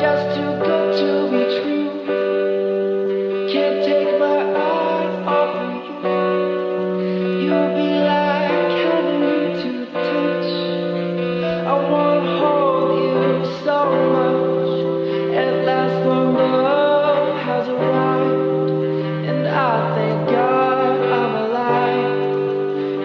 just to